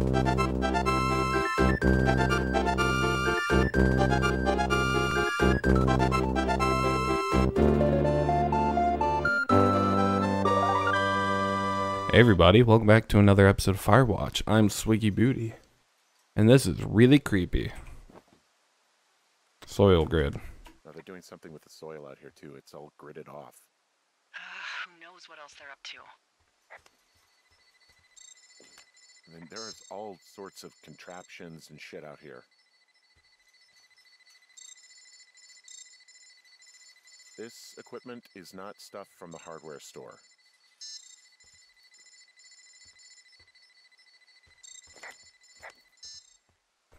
Hey everybody, welcome back to another episode of Firewatch. I'm Swiggy Booty, and this is really creepy. Soil grid. Oh, they're doing something with the soil out here too. It's all gridded off. Uh, who knows what else they're up to? I mean, there's all sorts of contraptions and shit out here. This equipment is not stuff from the hardware store.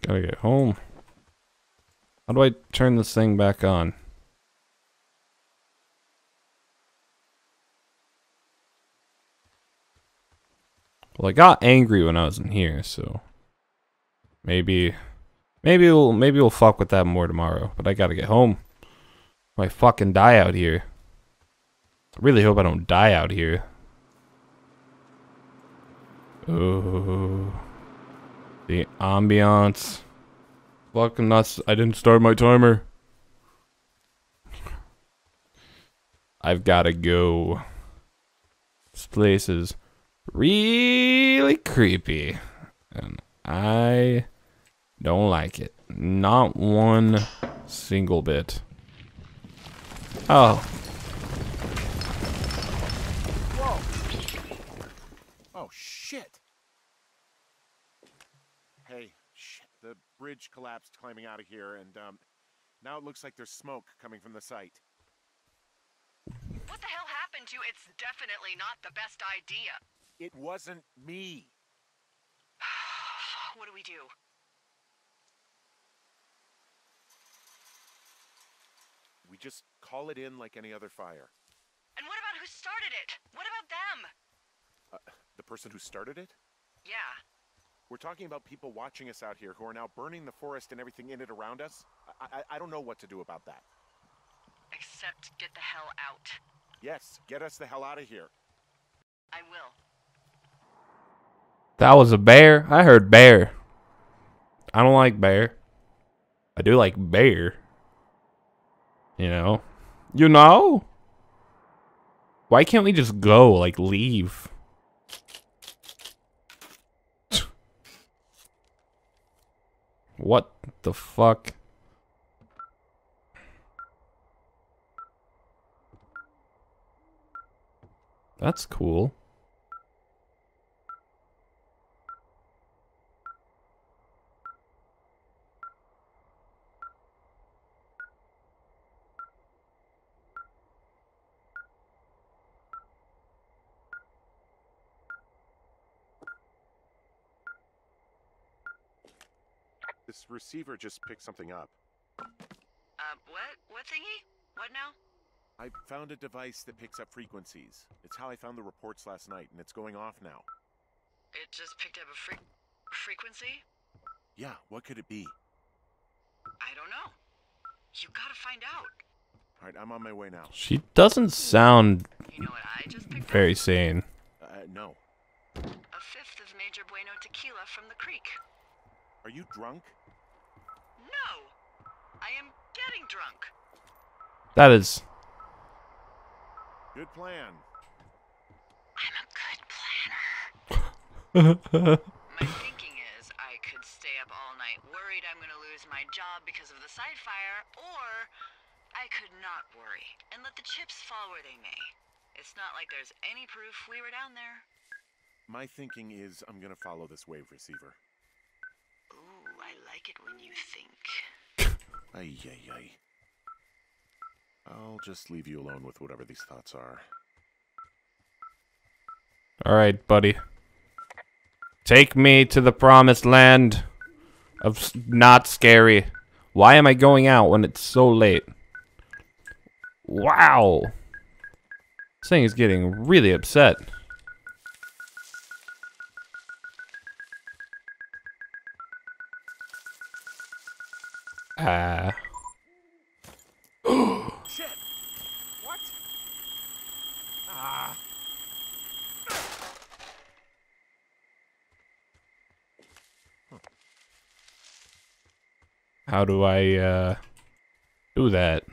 Gotta get home. How do I turn this thing back on? Well, I got angry when I was in here, so maybe, maybe we'll maybe we'll fuck with that more tomorrow. But I gotta get home. I fucking die out here. I really hope I don't die out here. Oh, the ambiance. Fucking nuts! I didn't start my timer. I've gotta go. This place is really creepy. And I don't like it. Not one single bit. Oh, Whoa! Oh shit! Hey, shit! The bridge collapsed climbing out of here, and um, now it looks like there's smoke coming from the site. What the hell happened to you? it's definitely not the best idea. It wasn't me. what do we do? We just call it in like any other fire. And what about who started it? What about them? Uh, the person who started it? Yeah. We're talking about people watching us out here who are now burning the forest and everything in it around us. I, I, I don't know what to do about that. Except get the hell out. Yes, get us the hell out of here. I will. That was a bear. I heard bear. I don't like bear. I do like bear. You know? You know? Why can't we just go? Like, leave? What the fuck? That's cool. This receiver just picked something up. Uh, what? What thingy? What now? I found a device that picks up frequencies. It's how I found the reports last night, and it's going off now. It just picked up a fre- frequency? Yeah, what could it be? I don't know. You gotta find out. All right, I'm on my way now. She doesn't sound You know what I just picked very up? sane. Uh, no. A fifth of Major Bueno tequila from the creek. Are you drunk? No! I am getting drunk. That is Good plan. I'm a good planner. My thinking is I could stay up all night worried I'm gonna lose my job because of the side fire, or I could not worry and let the chips fall where they may. It's not like there's any proof we were down there. My thinking is I'm gonna follow this wave receiver. Ooh, I like it when you think. Ay, ay, ay. I'll just leave you alone with whatever these thoughts are. All right, buddy. Take me to the promised land of not scary. Why am I going out when it's so late? Wow. This thing is getting really upset. Uh. Shit. What? Ah. How do I uh, do that?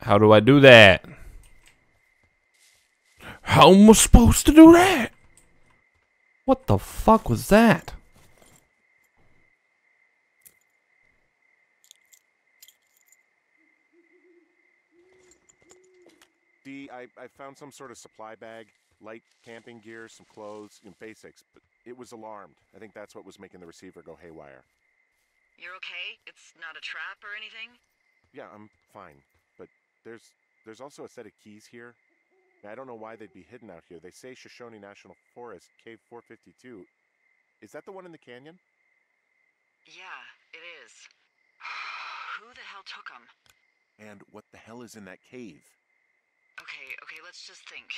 How do I do that? How am I supposed to do that? What the fuck was that? D, I, I found some sort of supply bag, light camping gear, some clothes, and basics, but it was alarmed. I think that's what was making the receiver go haywire. You're okay? It's not a trap or anything? Yeah, I'm fine, but there's there's also a set of keys here. Now, I don't know why they'd be hidden out here. They say Shoshone National Forest, Cave 452. Is that the one in the canyon? Yeah, it is. Who the hell took them? And what the hell is in that cave? Okay, okay, let's just think.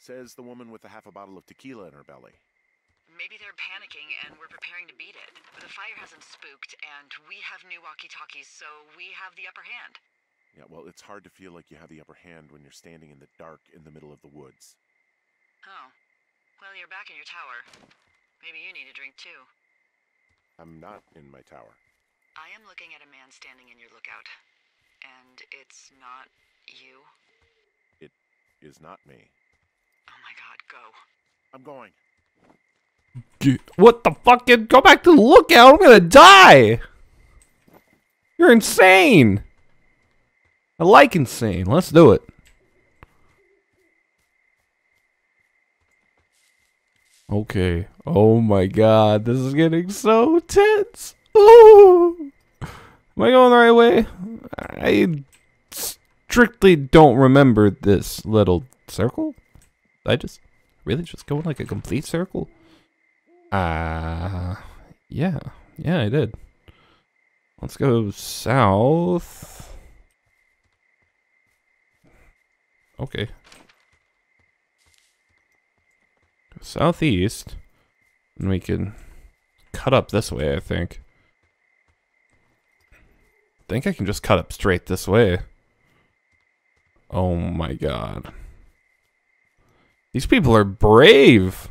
Says the woman with a half a bottle of tequila in her belly. Maybe they're panicking and we're preparing to beat it. The fire hasn't spooked, and we have new walkie talkies, so we have the upper hand. Yeah, well, it's hard to feel like you have the upper hand when you're standing in the dark in the middle of the woods. Oh. Well, you're back in your tower. Maybe you need a drink too. I'm not in my tower. I am looking at a man standing in your lookout. And it's not you? It is not me. Oh my god, go. I'm going. G- What the fuck? Get- Go back to the lookout. I'm gonna die. You're insane. I like insane. Let's do it. Okay. Oh my god. This is getting so tense. Ooh. Am I going the right way? I strictly don't remember this little circle. I just really just go in like a complete circle. Uh, yeah. Yeah, I did. Let's go south. Okay. Go southeast. And we can cut up this way, I think. I think I can just cut up straight this way. Oh my god. These people are brave.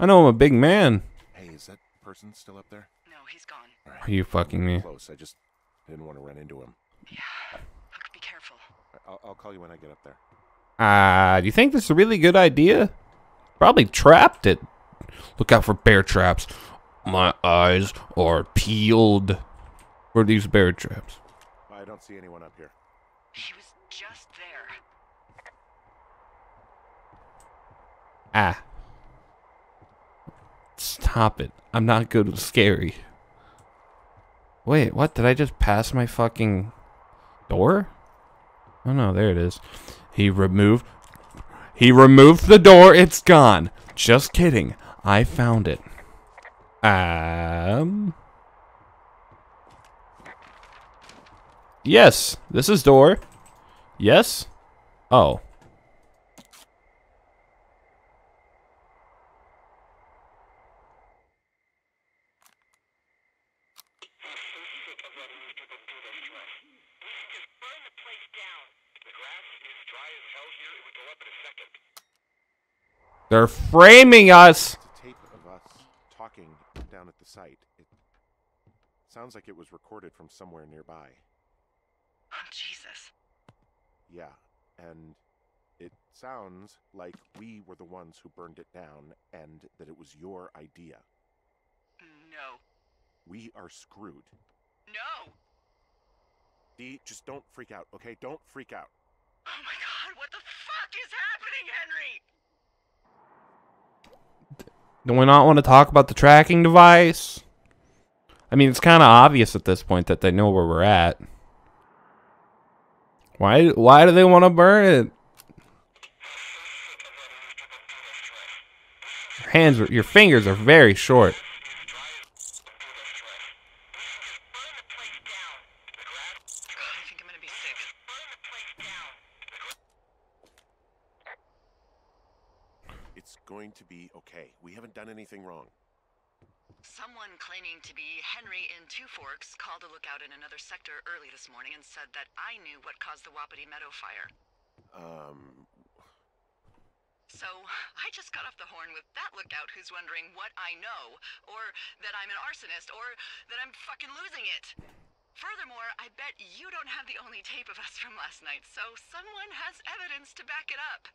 I know I'm a big man. Hey, is that person still up there? No, he's gone. Are you fucking me? Close. I just didn't want to run into him. Yeah. Look, be careful. I'll, I'll call you when I get up there. Ah, do you think this is a really good idea? Probably trapped it. Look out for bear traps. My eyes are peeled for these bear traps. I don't see anyone up here. He was just there. Ah. Stop it. I'm not good with scary. Wait, what? Did I just pass my fucking door? Oh no, there it is. He removed He removed the door. It's gone. Just kidding. I found it. Um Yes, this is door. Yes? Oh. They're framing us. It's a tape of us talking down at the site. It sounds like it was recorded from somewhere nearby. Oh, Jesus. Yeah, and it sounds like we were the ones who burned it down and that it was your idea. No. We are screwed. No! Dee, just don't freak out, okay? Don't freak out. Oh my god, what the fuck is happening, Henry? Do we not want to talk about the tracking device? I mean, it's kind of obvious at this point that they know where we're at. Why? Why do they want to burn it? Your hands, your fingers are very short. I think I'm gonna be sick. It's going to be okay. We haven't done anything wrong. Someone claiming to be Henry in Two Forks called a lookout in another sector early this morning and said that I knew what caused the Wapiti Meadow fire. Um, So I just got off the horn with that lookout who's wondering what I know, or that I'm an arsonist, or that I'm fucking losing it. Furthermore, I bet you don't have the only tape of us from last night, so someone has evidence to back it up.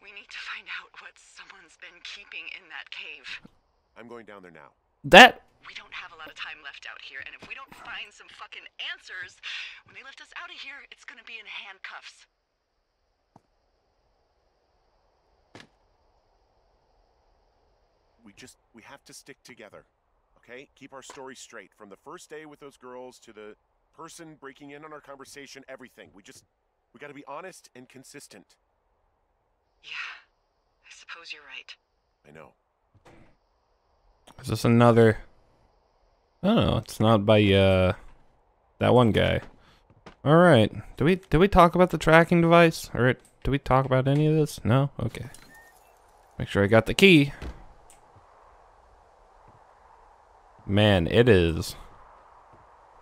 We need to find out what someone's been keeping in that cave. I'm going down there now. That We don't have a lot of time left out here, and if we don't find some fucking answers, when they lift us out of here, it's gonna be in handcuffs. We just we have to stick together. Okay? Keep our story straight from the first day with those girls to the person breaking in on our conversation, everything. We just we got to be honest and consistent. Yeah, I suppose you're right. I know. is this another? I don't know. It's not by uh that one guy. All right. Do we did we talk about the tracking device? Or did we talk about any of this? No. Okay. Make sure I got the key. Man, it is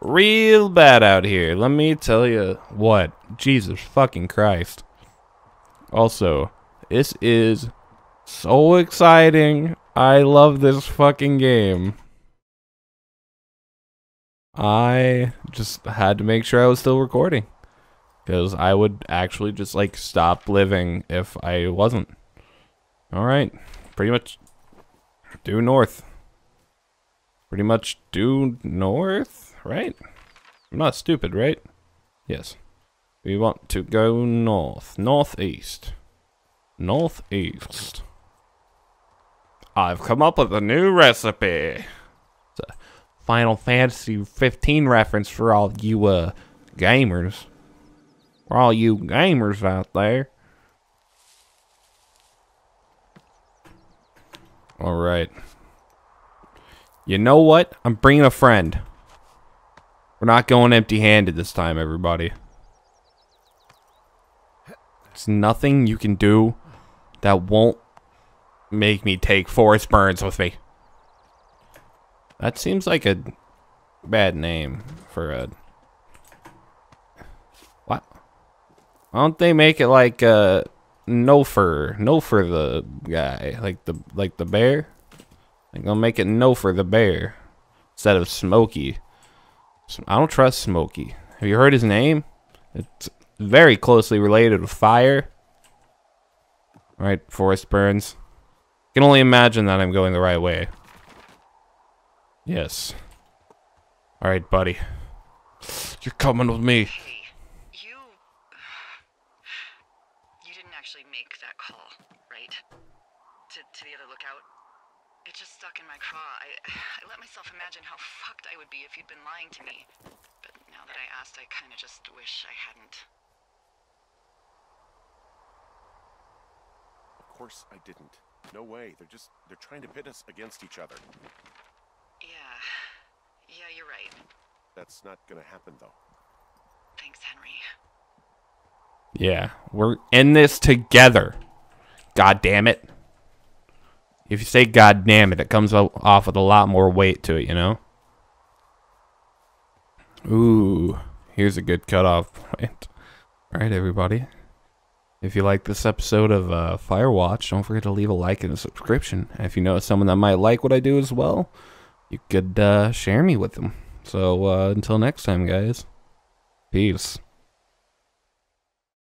real bad out here. Let me tell you what. Jesus fucking Christ. Also, this is so exciting. I love this fucking game. I just had to make sure I was still recording. Because I would actually just like stop living if I wasn't. Alright. Pretty much due north. Pretty much due north, right? I'm not stupid, right? Yes. We want to go north. Northeast. Northeast. I've come up with a new recipe. It's a Final Fantasy 15 reference for all you uh gamers. For all you gamers out there. All right. You know what? I'm bringing a friend. We're not going empty-handed this time, everybody. It's nothing you can do that won't make me take Forrest Burns with me. That seems like a bad name for a. What? Why don't they make it like uh no fur, no for the guy, like the like the bear? They're gonna make it no for the bear instead of Smokey. I don't trust Smokey. Have you heard his name? It's very closely related to fire. Right, forest Burns. can only imagine that I'm going the right way. Yes. Alright, buddy. You're coming with me. Hey, you. You didn't actually make that call, right? To, to the other lookout? It just stuck in my craw. I, I let myself imagine how fucked I would be if you'd been lying to me. But now that I asked, I kinda just wish I hadn't. Course I didn't. No way. They're just they're trying to pit us against each other. Yeah. Yeah, you're right. That's not going to happen though. Thanks, Henry. Yeah, we're in this together. God damn it. If you say god damn it, it comes off with a lot more weight to it, you know? Ooh, here's a good cutoff point. Alright, everybody. If you like this episode of uh, Firewatch, don't forget to leave a like and a subscription. And if you know someone that might like what I do as well, you could uh, share me with them. So uh, until next time, guys, peace.